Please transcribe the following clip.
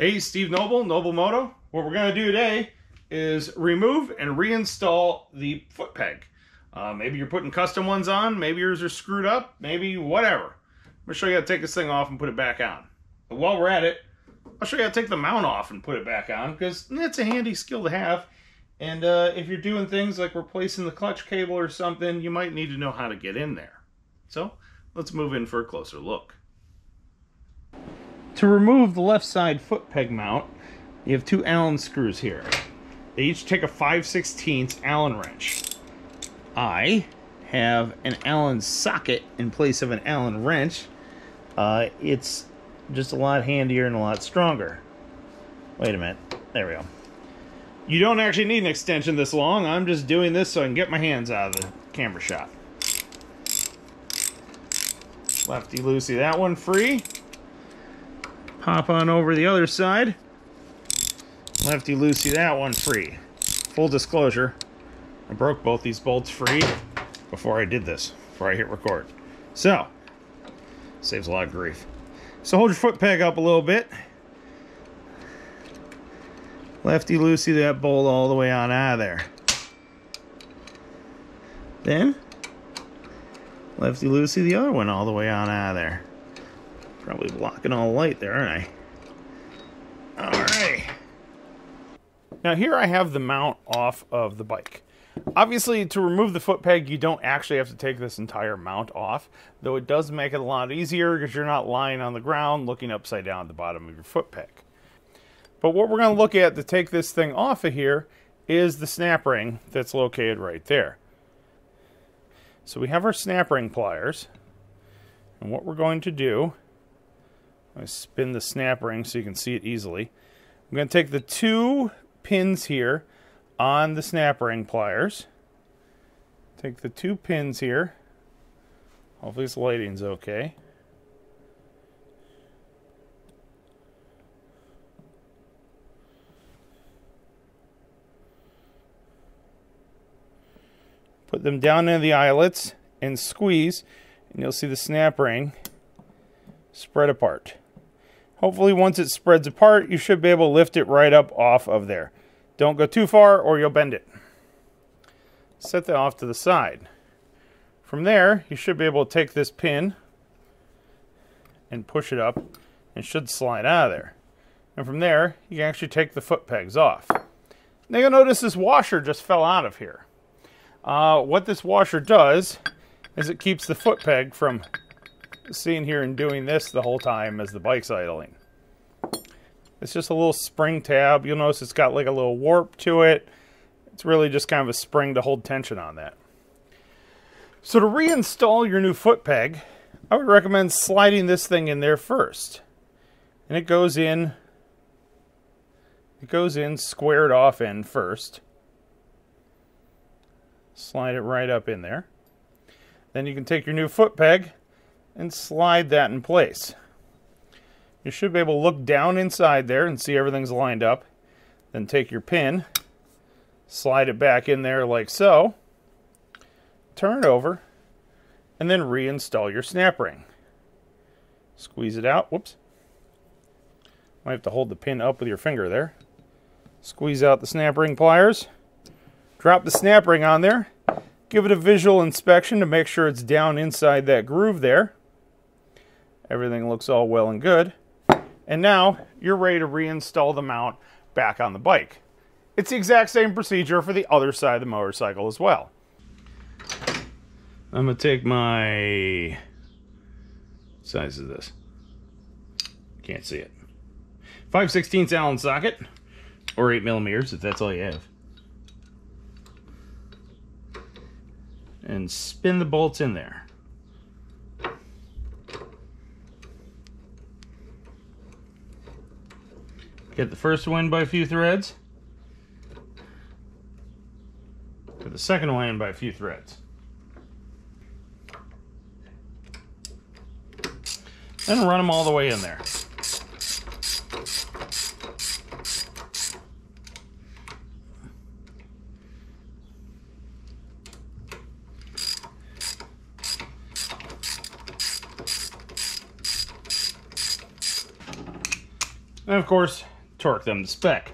Hey, Steve Knoble, Knoble Moto. What we're going to do today is remove and reinstall the foot peg. Uh, maybe you're putting custom ones on, maybe yours are screwed up, maybe whatever. I'm going to show you how to take this thing off and put it back on. But while we're at it, I'll show you how to take the mount off and put it back on because it's a handy skill to have. And uh, if you're doing things like replacing the clutch cable or something, you might need to know how to get in there. So let's move in for a closer look. To remove the left side foot peg mount, you have two Allen screws here. They each take a 5 16 Allen wrench. I have an Allen socket in place of an Allen wrench. Uh, it's just a lot handier and a lot stronger. Wait a minute. There we go. You don't actually need an extension this long. I'm just doing this so I can get my hands out of the camera shot. Lefty loosey that one free hop on over the other side. Lefty loosey that one free. Full disclosure, I broke both these bolts free before I did this, before I hit record. So, saves a lot of grief. So hold your foot peg up a little bit. Lefty loosey that bolt all the way on out of there. Then, lefty loosey the other one all the way on out of there. Probably blocking all light there, aren't I? Alright. Now here I have the mount off of the bike. Obviously, to remove the foot peg, you don't actually have to take this entire mount off, though it does make it a lot easier because you're not lying on the ground looking upside down at the bottom of your foot peg. But what we're going to look at to take this thing off of here is the snap ring that's located right there. So we have our snap ring pliers, and what we're going to do I spin the snap ring so you can see it easily. I'm going to take the two pins here on the snap ring pliers. Take the two pins here. Hopefully this lighting's okay. Put them down into the eyelets and squeeze and you'll see the snap ring spread apart. Hopefully once it spreads apart, you should be able to lift it right up off of there. Don't go too far or you'll bend it. Set that off to the side. From there, you should be able to take this pin and push it up and should slide out of there. And from there, you can actually take the foot pegs off. Now you'll notice this washer just fell out of here. Uh, what this washer does is it keeps the foot peg from seeing here and doing this the whole time as the bike's idling. It's just a little spring tab. You'll notice it's got like a little warp to it. It's really just kind of a spring to hold tension on that. So to reinstall your new foot peg, I would recommend sliding this thing in there first. And it goes in it goes in squared off in first. Slide it right up in there. Then you can take your new foot peg and slide that in place. You should be able to look down inside there and see everything's lined up. Then take your pin, slide it back in there like so, turn it over, and then reinstall your snap ring. Squeeze it out. Whoops. Might have to hold the pin up with your finger there. Squeeze out the snap ring pliers. Drop the snap ring on there. Give it a visual inspection to make sure it's down inside that groove there. Everything looks all well and good. And now you're ready to reinstall the mount back on the bike. It's the exact same procedure for the other side of the motorcycle as well. I'm gonna take my size is this? Can't see it. 5 16 Allen socket, or 8 millimeters if that's all you have. And spin the bolts in there. Get the first one by a few threads. Get the second one in by a few threads. Then run them all the way in there. And of course, torque them to spec.